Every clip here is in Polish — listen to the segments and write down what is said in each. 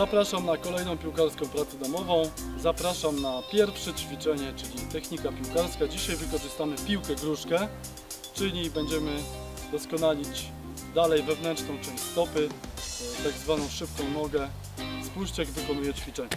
Zapraszam na kolejną piłkarską pracę domową. Zapraszam na pierwsze ćwiczenie, czyli technika piłkarska. Dzisiaj wykorzystamy piłkę gruszkę, czyli będziemy doskonalić dalej wewnętrzną część stopy, tak zwaną szybką nogę. Spójrzcie jak wykonuję ćwiczenie.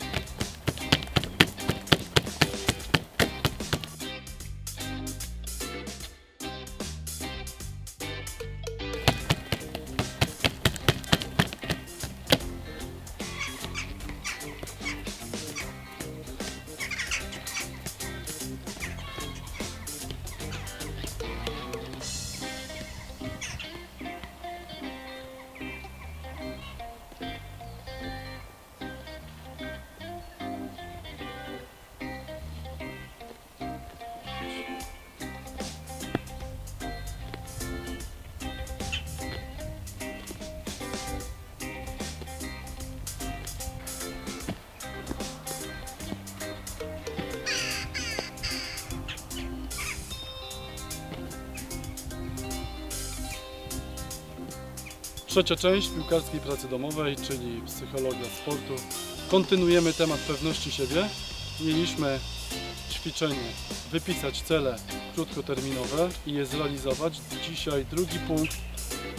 Trzecia część piłkarskiej pracy domowej, czyli psychologia sportu. Kontynuujemy temat pewności siebie. Mieliśmy ćwiczenie wypisać cele krótkoterminowe i je zrealizować. Dzisiaj drugi punkt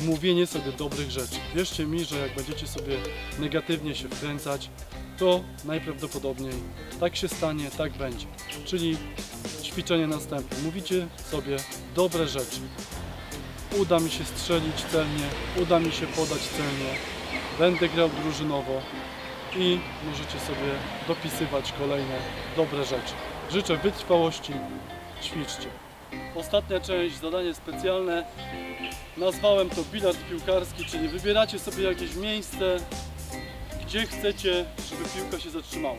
mówienie sobie dobrych rzeczy. Wierzcie mi, że jak będziecie sobie negatywnie się wkręcać, to najprawdopodobniej tak się stanie, tak będzie. Czyli ćwiczenie następne. Mówicie sobie dobre rzeczy uda mi się strzelić celnie, uda mi się podać celnie, będę grał drużynowo i możecie sobie dopisywać kolejne dobre rzeczy. Życzę wytrwałości, ćwiczcie. Ostatnia część, zadanie specjalne. Nazwałem to bilard piłkarski, czyli wybieracie sobie jakieś miejsce, gdzie chcecie, żeby piłka się zatrzymała.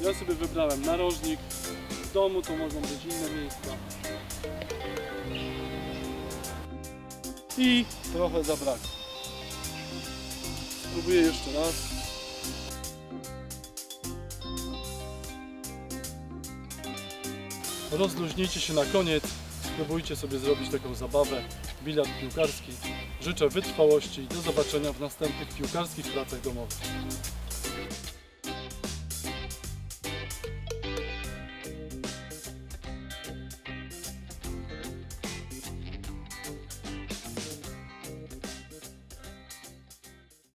Ja sobie wybrałem narożnik, w domu to mogą być inne miejsca. I trochę zabrakło. Spróbuję jeszcze raz. Rozluźnijcie się na koniec. Spróbujcie sobie zrobić taką zabawę. Bilard piłkarski. Życzę wytrwałości i do zobaczenia w następnych piłkarskich pracach domowych.